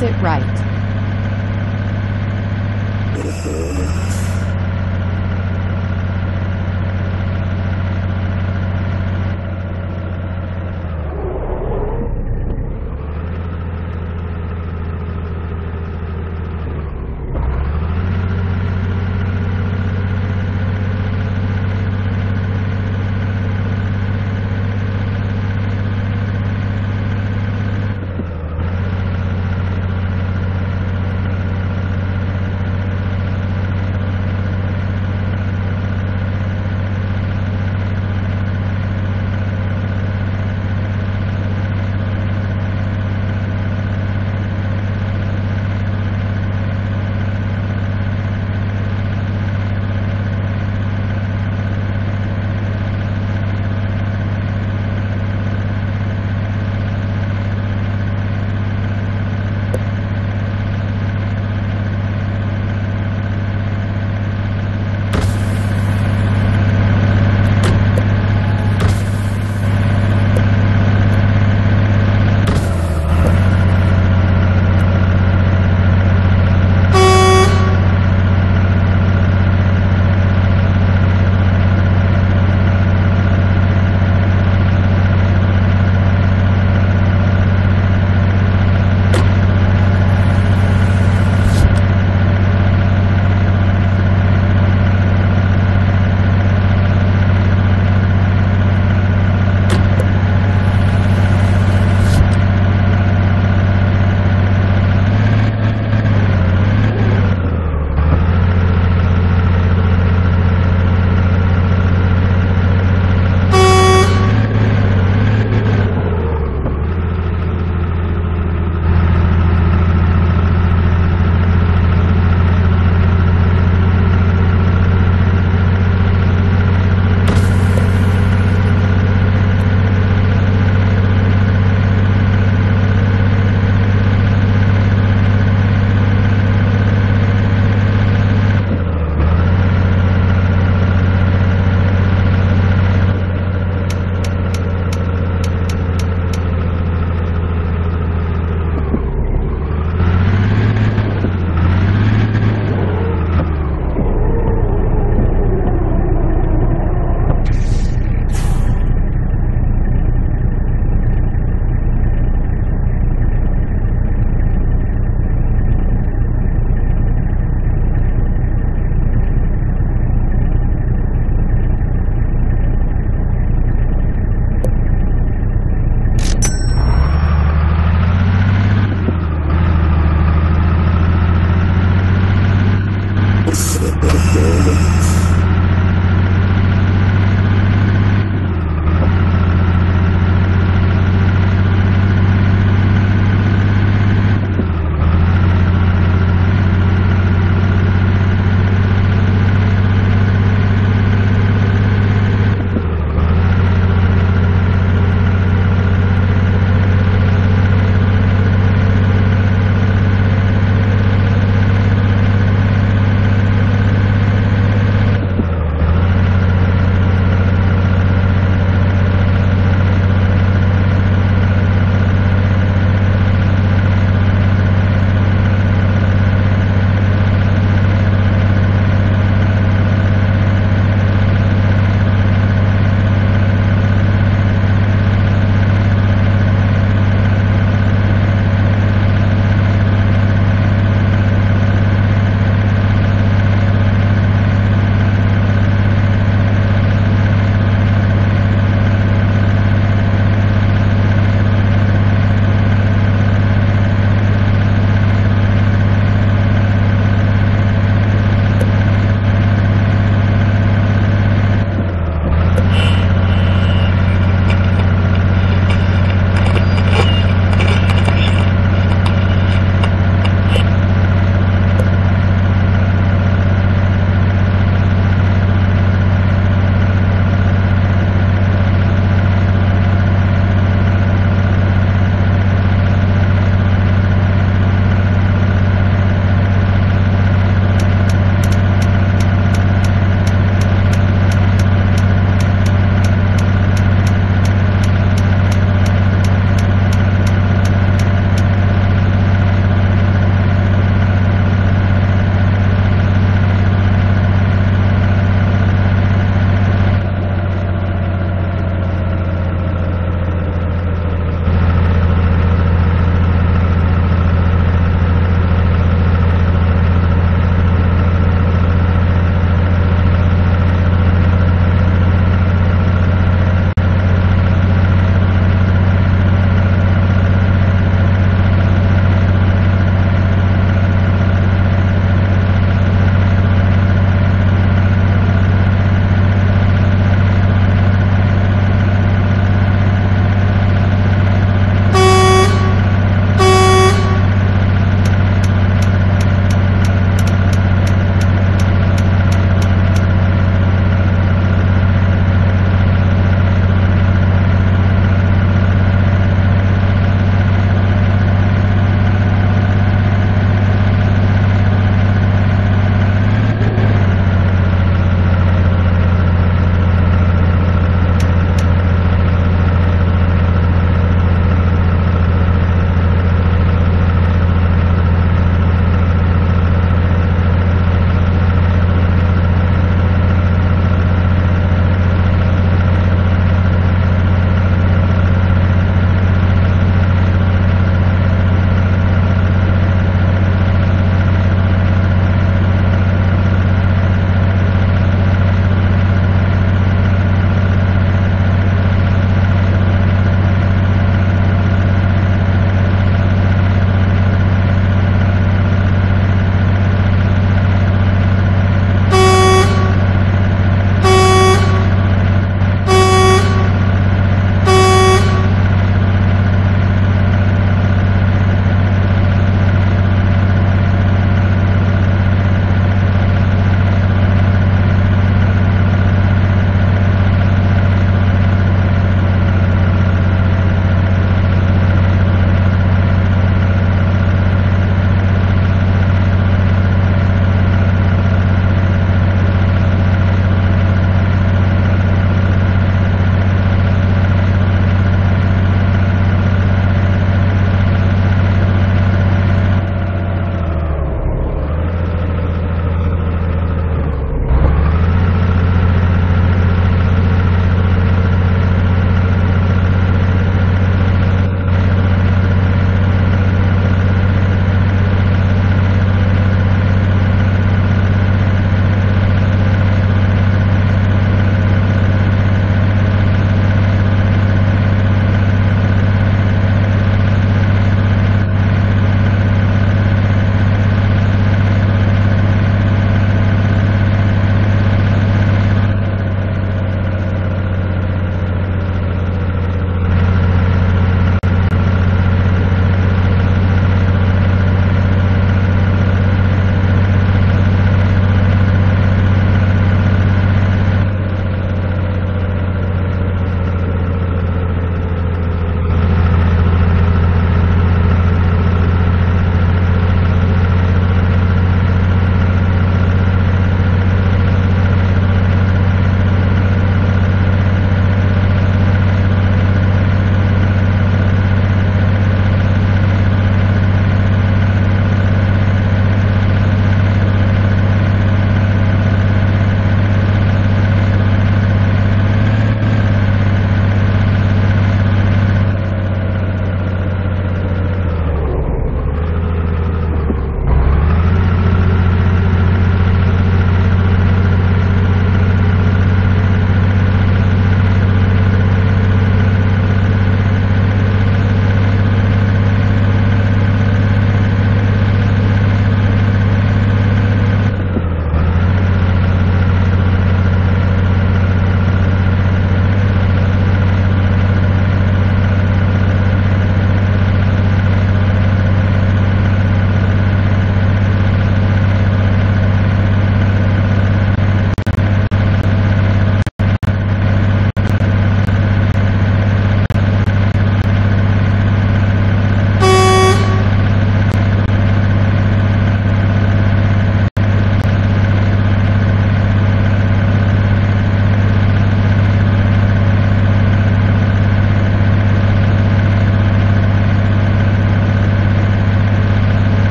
Exit right.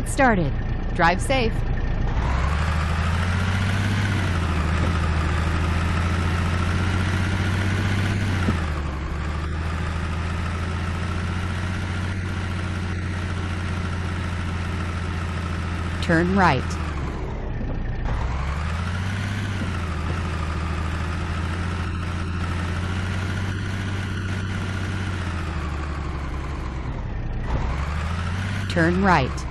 get started. Drive safe. Turn right. Turn right.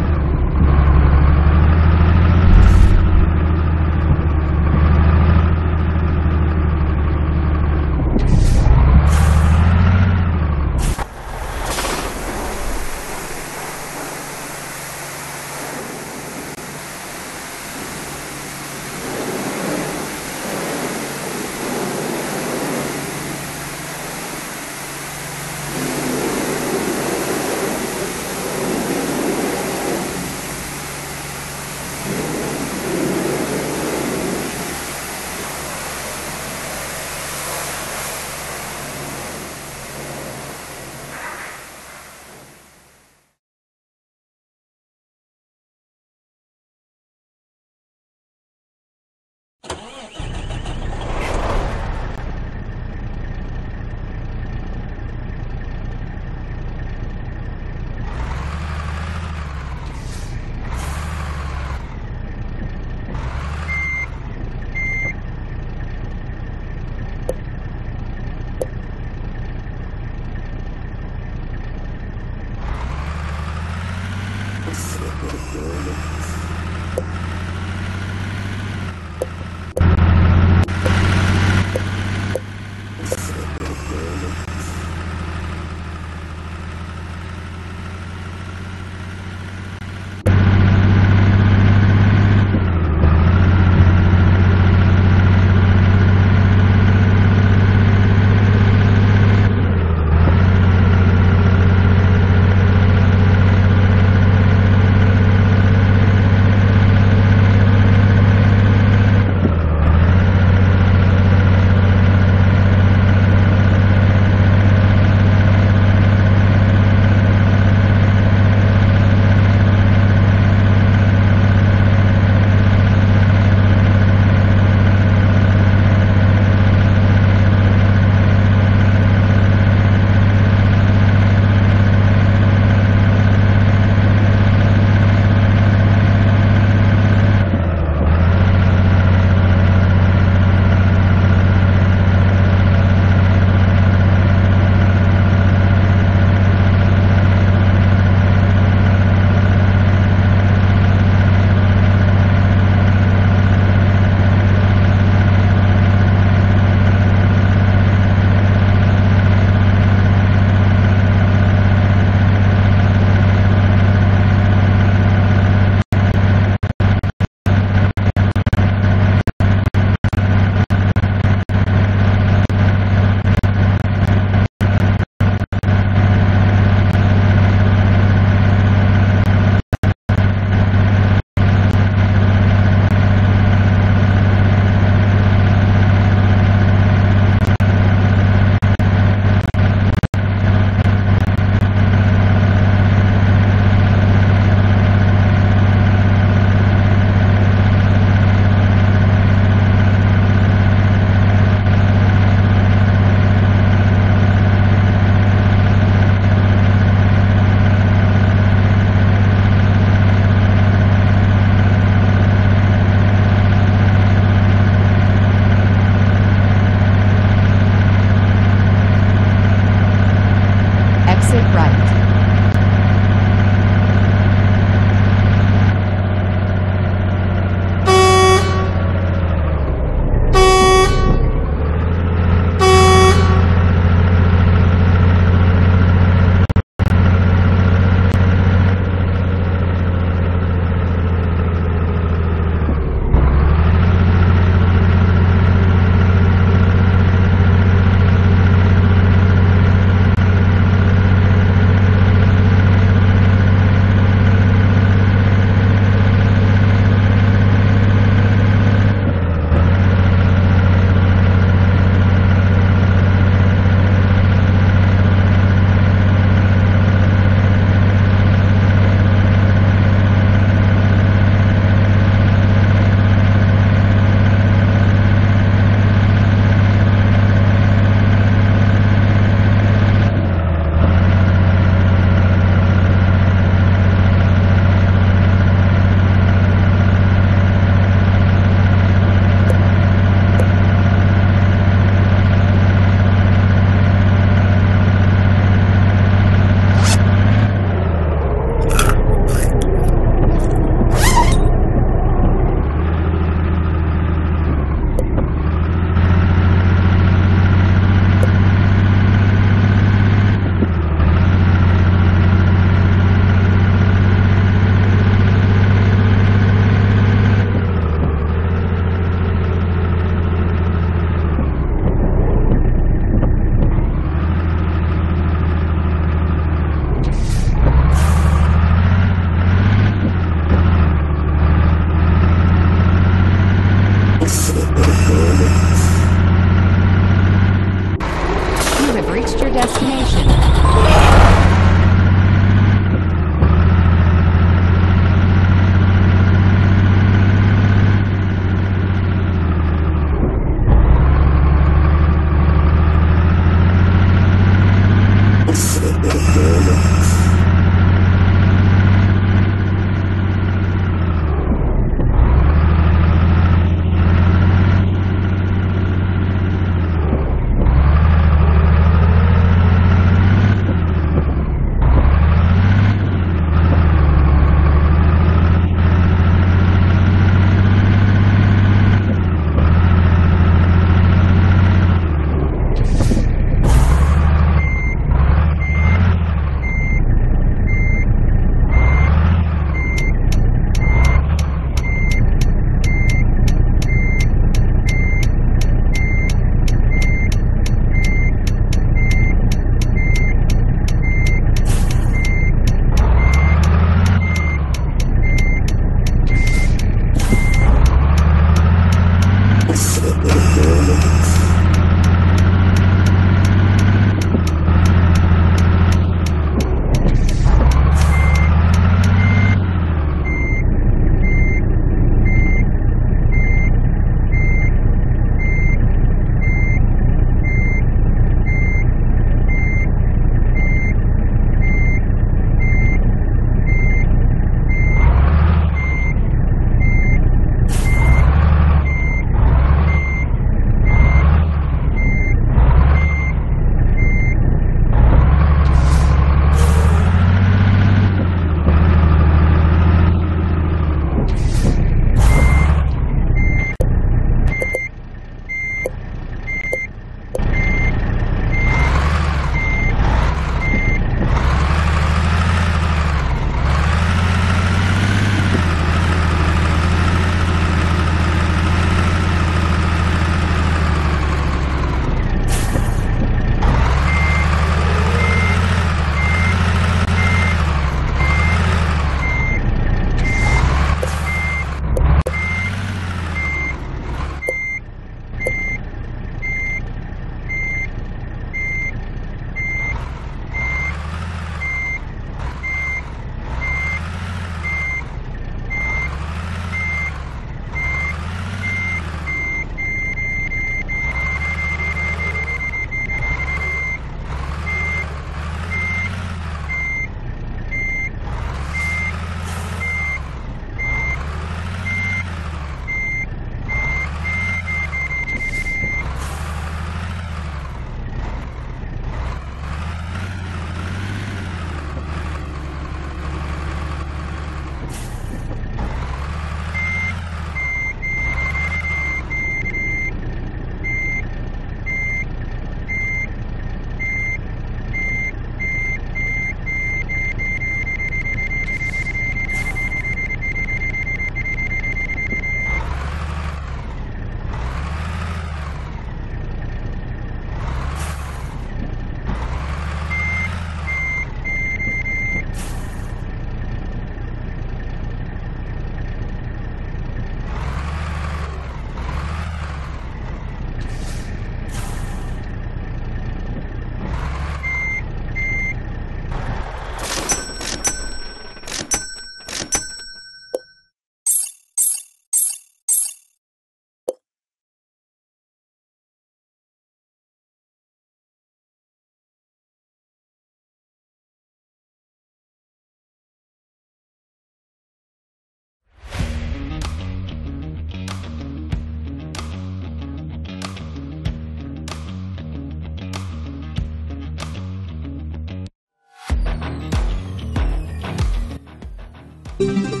Bye.